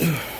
Yeah.